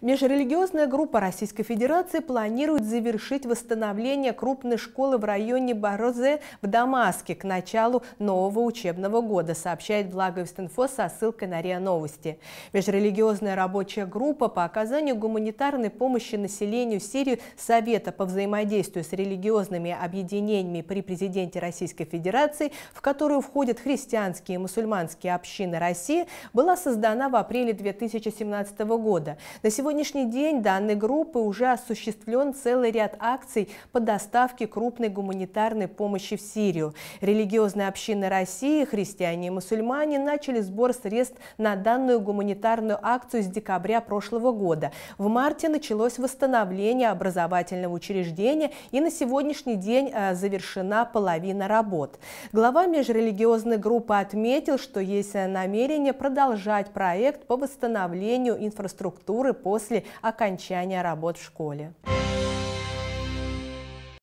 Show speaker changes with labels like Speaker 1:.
Speaker 1: Межрелигиозная группа Российской Федерации планирует завершить восстановление крупной школы в районе Барозе в Дамаске к началу нового учебного года, сообщает Благовест.Инфо со ссылкой на РИА Новости. Межрелигиозная рабочая группа по оказанию гуманитарной помощи населению Сирии Совета по взаимодействию с религиозными объединениями при президенте Российской Федерации, в которую входят христианские и мусульманские общины России, была создана в апреле 2017 года. На сегодня сегодняшний день данной группы уже осуществлен целый ряд акций по доставке крупной гуманитарной помощи в Сирию. Религиозные общины России, христиане и мусульмане начали сбор средств на данную гуманитарную акцию с декабря прошлого года. В марте началось восстановление образовательного учреждения и на сегодняшний день э, завершена половина работ. Глава межрелигиозной группы отметил, что есть намерение продолжать проект по восстановлению инфраструктуры по после окончания работ в школе.